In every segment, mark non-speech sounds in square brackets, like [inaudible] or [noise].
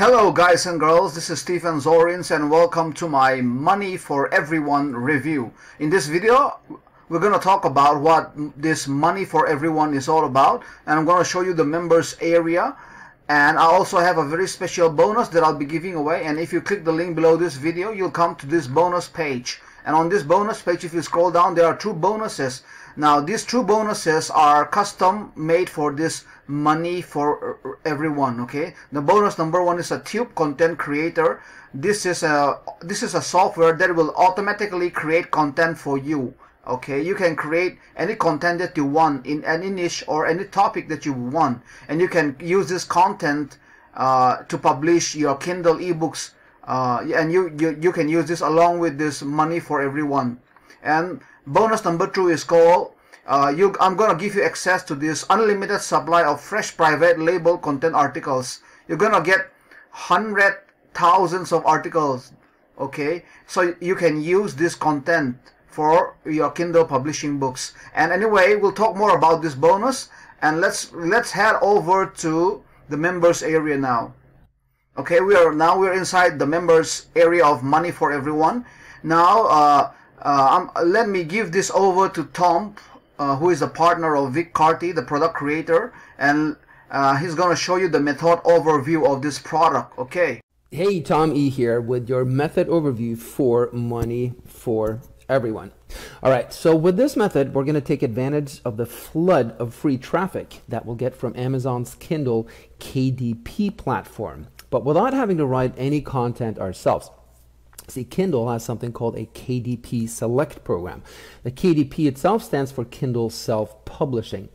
Hello guys and girls, this is Stephen Zorins and welcome to my Money for Everyone review. In this video, we're going to talk about what this Money for Everyone is all about and I'm going to show you the members area and I also have a very special bonus that I'll be giving away and if you click the link below this video, you'll come to this bonus page. And on this bonus page, if you scroll down, there are two bonuses. Now, these two bonuses are custom made for this money for everyone. Okay, the bonus number one is a Tube Content Creator. This is a this is a software that will automatically create content for you. Okay, you can create any content that you want in any niche or any topic that you want, and you can use this content uh, to publish your Kindle ebooks uh, and you, you you can use this along with this money for everyone. And bonus number two is called uh, you I'm gonna give you access to this unlimited supply of fresh private label content articles. You're gonna get hundred thousands of articles okay? So you can use this content for your Kindle publishing books. And anyway we'll talk more about this bonus. And let's let's head over to the members area now okay we are now we're inside the members area of money for everyone. Now uh, uh, um, let me give this over to Tom uh, who is a partner of Vic Carty the product creator and uh, he's gonna show you the method overview of this product okay? Hey Tom E here with your method overview for money for everyone. All right, so with this method, we're going to take advantage of the flood of free traffic that we'll get from Amazon's Kindle KDP platform but without having to write any content ourselves. See, Kindle has something called a KDP Select program. The KDP itself stands for Kindle Self Publishing.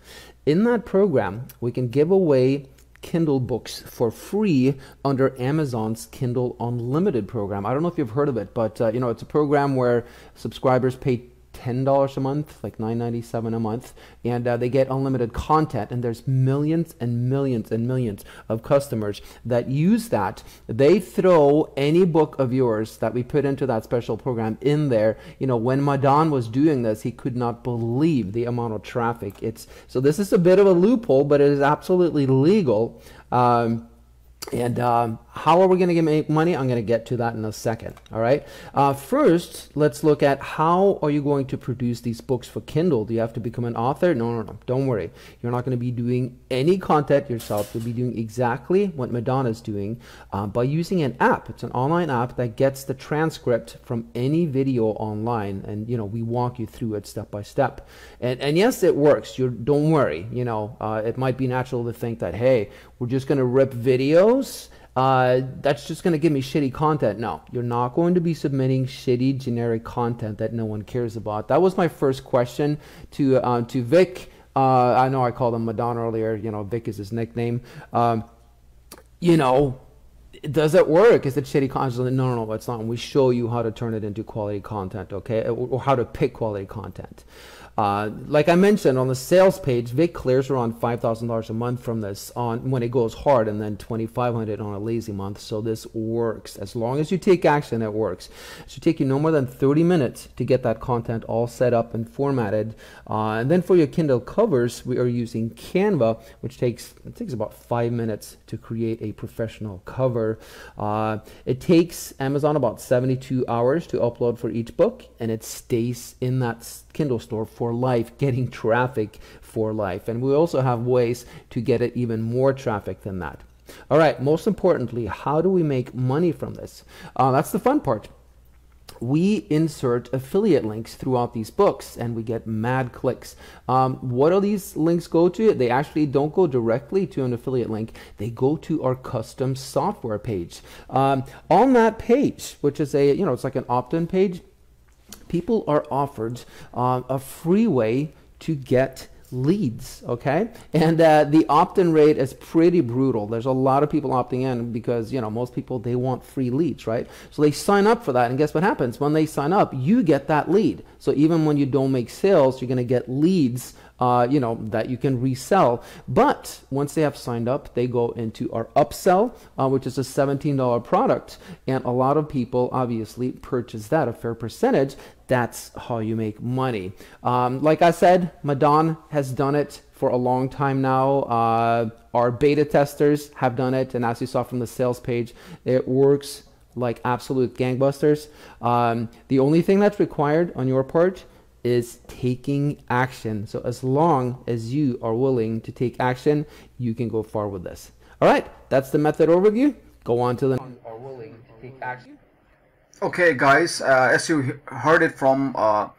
In that program, we can give away Kindle books for free under Amazon's Kindle Unlimited program. I don't know if you've heard of it, but uh, you know it's a program where subscribers pay $10 a month, like $9.97 a month, and uh, they get unlimited content. And there's millions and millions and millions of customers that use that. They throw any book of yours that we put into that special program in there. You know, when Madan was doing this, he could not believe the amount of traffic. It's so this is a bit of a loophole, but it is absolutely legal. Um, and um, how are we going to make money? I'm going to get to that in a second. All right. Uh, first, let's look at how are you going to produce these books for Kindle? Do you have to become an author? No, no, no. Don't worry. You're not going to be doing any content yourself. You'll be doing exactly what Madonna's doing uh, by using an app. It's an online app that gets the transcript from any video online, and you know we walk you through it step by step. And and yes, it works. You don't worry. You know, uh, it might be natural to think that hey, we're just going to rip Uh, that's just going to give me shitty content. No, you're not going to be submitting shitty generic content that no one cares about. That was my first question to uh, to Vic. Uh, I know I called him Madonna earlier. You know, Vic is his nickname. Um, you know, does it work? Is it shitty content? No, no, no, it's not. We show you how to turn it into quality content, okay? Or how to pick quality content. Uh, like I mentioned on the sales page, Vic clears around five thousand dollars a month from this on when it goes hard, and then twenty five hundred on a lazy month. So this works as long as you take action. It works. It should take you no more than thirty minutes to get that content all set up and formatted. Uh, and then for your Kindle covers, we are using Canva, which takes it takes about five minutes to create a professional cover. Uh, it takes Amazon about seventy two hours to upload for each book, and it stays in that Kindle store for life, [laughs] getting traffic for life. And we also have ways to get it even more traffic than that. All right, most importantly, how do we make money from this? Uh, that's the fun part. We insert affiliate links throughout these books and we get mad clicks. Um, what do these links go to? They actually don't go directly to an affiliate link, they go to our custom software page. Um, on that page, which is a, you know, it's like an opt in page, people are offered uh, a free way to get leads okay? And uh, the opt-in rate is pretty brutal. There's a lot of people opting in because you know most people they want free leads right? So they sign up for that and guess what happens? When they sign up you get that lead. So even when you don't make sales you're going to get leads uh, you know, that you can resell. But once they have signed up, they go into our upsell, uh, which is a $17 product. And a lot of people obviously purchase that, a fair percentage. That's how you make money. Um, like I said, Madon has done it for a long time now. Uh, our beta testers have done it. And as you saw from the sales page, it works like absolute gangbusters. Um, the only thing that's required on your part is taking action. So as long as you are willing to take action, you can go far with this. All right, that's the method overview. Go on to the are willing to take action. Okay, guys, uh, as you heard it from uh,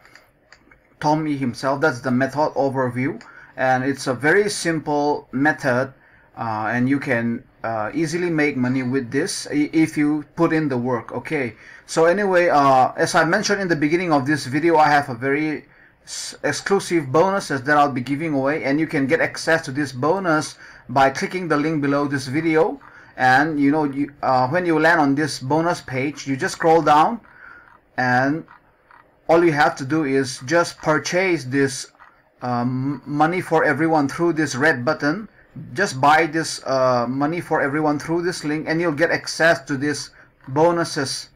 Tommy himself, that's the method overview, and it's a very simple method, uh, and you can uh, easily make money with this if you put in the work okay? So anyway uh, as I mentioned in the beginning of this video I have a very exclusive bonuses that I'll be giving away and you can get access to this bonus by clicking the link below this video. And you know you, uh, when you land on this bonus page you just scroll down and all you have to do is just purchase this um, money for everyone through this red button just buy this uh, money for everyone through this link and you'll get access to these bonuses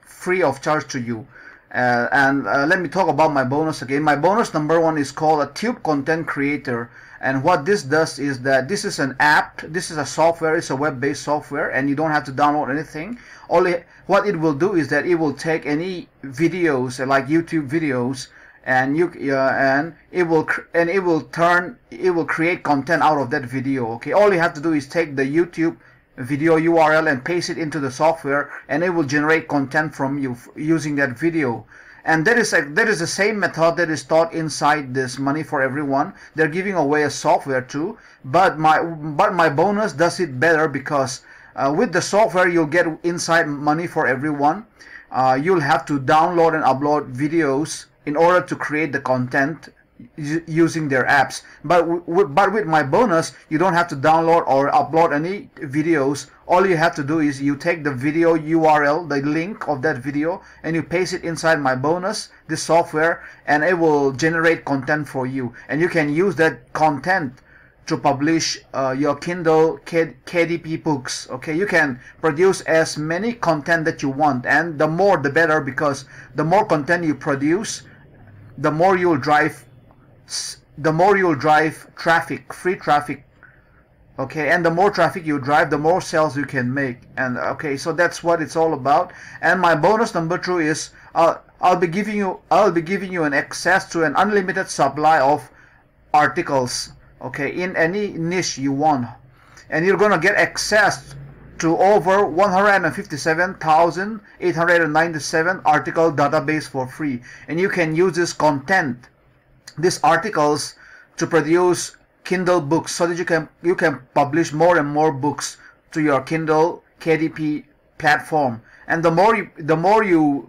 free of charge to you. Uh, and uh, let me talk about my bonus again. My bonus number one is called a tube content creator. And what this does is that this is an app. This is a software. It's a web-based software and you don't have to download anything. Only what it will do is that it will take any videos like youtube videos and you uh, and it will and it will turn it will create content out of that video okay? All you have to do is take the youtube video url and paste it into the software and it will generate content from you using that video. And that is a, that is the same method that is taught inside this money for everyone. They're giving away a software too but my but my bonus does it better because uh, with the software you'll get inside money for everyone uh, you'll have to download and upload videos in order to create the content using their apps. But but with my bonus you don't have to download or upload any videos. All you have to do is you take the video URL the link of that video and you paste it inside my bonus this software and it will generate content for you. And you can use that content to publish uh, your Kindle K KDP books. Okay, you can produce as many content that you want, and the more the better because the more content you produce, the more you'll drive the more you'll drive traffic free traffic okay? And the more traffic you drive the more sales you can make. And okay so that's what it's all about. And my bonus number two is uh, I'll be giving you I'll be giving you an access to an unlimited supply of articles okay in any niche you want. And you're gonna get access to over 157,897 article database for free. And you can use this content these articles to produce Kindle books so that you can you can publish more and more books to your Kindle KDP platform. And the more you, the more you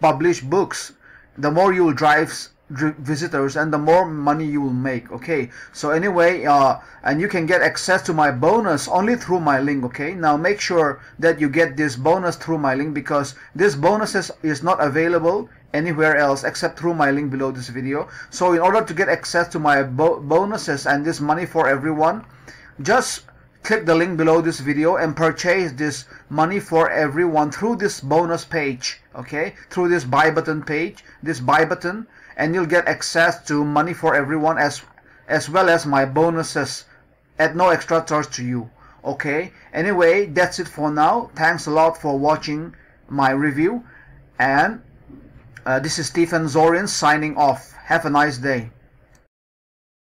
publish books the more you will drive visitors and the more money you will make okay? So anyway uh, and you can get access to my bonus only through my link okay? Now make sure that you get this bonus through my link because this bonuses is not available anywhere else except through my link below this video. So in order to get access to my bo bonuses and this money for everyone just click the link below this video and purchase this money for everyone through this bonus page okay? Through this buy button page this buy button and you'll get access to money for everyone as as well as my bonuses at no extra charge to you okay? Anyway that's it for now. Thanks a lot for watching my review and uh, this is Stephen Zorin signing off. Have a nice day